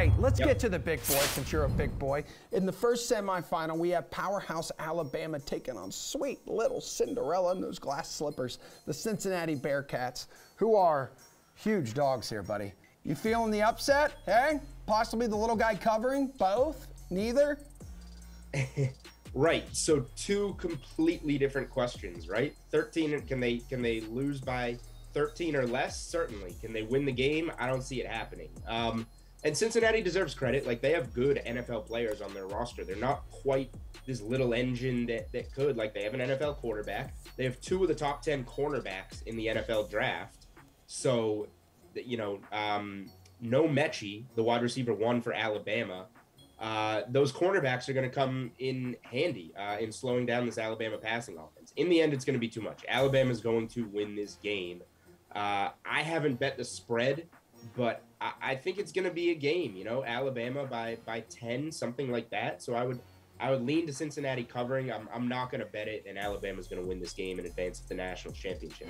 Hey, let's yep. get to the big boy since you're a big boy. In the first semifinal, we have powerhouse Alabama taking on sweet little Cinderella in those glass slippers, the Cincinnati Bearcats, who are huge dogs here, buddy. You feeling the upset? Hey, possibly the little guy covering both, neither. right. So two completely different questions, right? Thirteen. Can they can they lose by thirteen or less? Certainly. Can they win the game? I don't see it happening. Um, and Cincinnati deserves credit. Like they have good NFL players on their roster. They're not quite this little engine that, that could. Like they have an NFL quarterback. They have two of the top 10 cornerbacks in the NFL draft. So, you know, um, no Metchie, the wide receiver one for Alabama. Uh, those cornerbacks are going to come in handy uh, in slowing down this Alabama passing offense. In the end, it's going to be too much. Alabama is going to win this game. Uh, I haven't bet the spread but I, I think it's going to be a game. You know, Alabama by by ten, something like that. So I would I would lean to Cincinnati covering. I'm I'm not going to bet it, and Alabama's going to win this game and advance to the national championship.